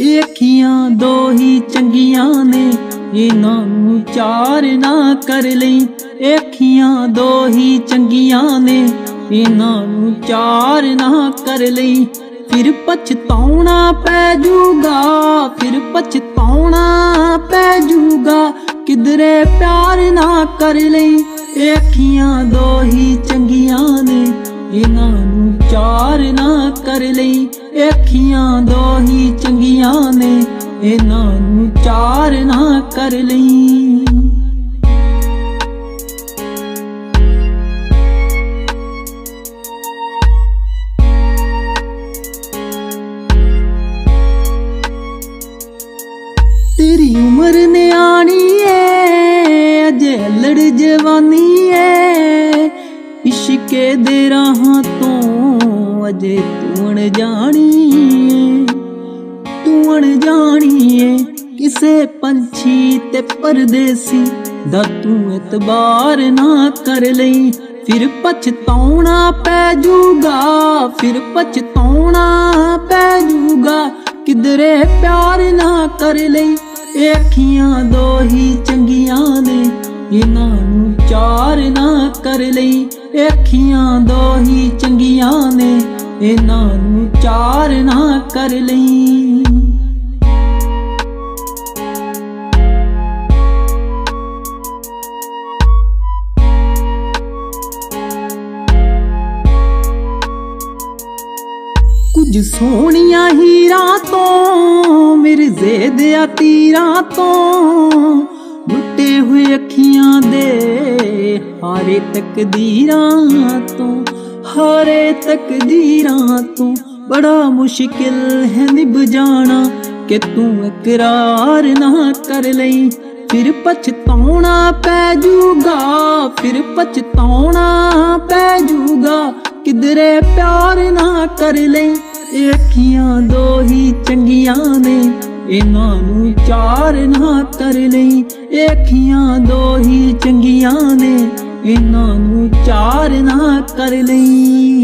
ਏਖੀਆਂ ਦੋ ਹੀ ਚੰਗੀਆਂ ਨੇ। ਇਹਨਾਂ ਨੂੰ ਚਾਰ ਨਾ ਕਰ ਲਈ। ਏਖੀਆਂ ਦੋ ਹੀ ਚੰਗੀਆਂ ਨੇ। ਇਹਨਾਂ ਨੂੰ ਚਾਰ ਨਾ ਕਰ ਲਈ। ਫਿਰ ਪਛਤਾਉਣਾ ਪੈ ਜੂਗਾ, ਫਿਰ ਪਛਤਾਉਣਾ ਪੈ ਜੂਗਾ। ਕਿਧਰੇ ਪਿਆਰ ਨਾ ਕਰ ਲਈ। ਏਖੀਆਂ ਦੋ ਹੀ ਚੰਗੀਆਂ ਨੇ। ਇਹਨਾਂ ਨੂੰ ਚਾਰ ਨਾ ਕਰ ਲਈ। ਏਖੀਆਂ ਦੋ ਹੀ ਚੰਗੀਆਂ ਨੇ, ਇਹਨਾਂ ਨੂੰ ਚਾਰ ਨਾ ਕਰ ਲਈ। ਤੇਰੀ ਉਮਰ ਨਿਆਣੀ ਏ, ਅਜੇ ਲੜ ਜਵਾਨੀ ਏ, ਇਸ਼ਕੇ ਦੇ ਰਾਹਾਂ ਤੋਂ ਤੂੰ ਜਾਣੀ ਤੂੰ ਜਾਣੀ ਕਿਸੇ ਪੰਛੀ ਤੇ ਪਰਦੇਸੀ ਦਾ ਤੂੰ ਇਤਬਾਰ ਨਾ ਕਰ ਲਈ। ਫਿਰ ਪਛਤਾਉਣਾ ਪੈ ਜੂਗਾ, ਫਿਰ ਪਛਤਾਉਣਾ ਪੈ ਜੂਗਾ, ਕਿਧਰੇ ਪਿਆਰ ਨਾ ਕਰ ਲਈ। ਏਖੀਆਂ ਦੋ ਹੀ ਚੰਗੀਆਂ ਨੇ, ਇਹਨਾਂ ਨੂੰ ਚਾਰ ਨਾ ਕਰ ਲਈ। ਏਖੀਆਂ ਦੋ ਹੀ ਇਹਨਾਂ ਨੂੰ ਚਾਰ ਨਾ ਕਰ ਲਈ। ਕੁਝ ਸੋਹਣੀਆਂ ਹੀਰਾਂ ਤੋਂ, ਮਿਰਜ਼ੇ ਦੇ ਤੀਰਾਂ ਤੋਂ, ਲੁੱਟੇ ਹੋਏ ਅੱਖੀਆਂ ਦੇ ਹਾਰੇ ਤਕਦੀਰਾਂ ਤੋਂ। ਹਾਰੇ ਤਕਦੀਰਾਂ ਤੋਂ ਬੜਾ ਮੁਸ਼ਕਿਲ ਹੈ ਨਿਭ ਜਾਣਾ ਕਿ ਤੂੰ ਇਕਰਾਰ ਨਾ ਕਰ ਲਈ। ਫਿਰ ਪਛਤਾਉਣਾ ਪੈ ਜੂਗਾ, ਫਿਰ ਪਛਤਾਉਣਾ ਪੈ ਜੂਗਾ। ਕਿਧਰੇ ਪਿਆਰ ਨਾ ਕਰ ਲਈ। ਏਖੀਆਂ ਦੋ ਹੀ ਚੰਗੀਆਂ ਨੇ, ਇਹਨਾਂ ਨੂੰ ਚਾਰ ਨਾ ਕਰ ਲਈ। ਏਖੀਆਂ ਦੋ ਹੀ ਚੰਗੀਆਂ ਨੇ। ਇਹਨਾਂ ਨੂੰ ਚਾਰ ਨਾ ਕਰ ਲਈ।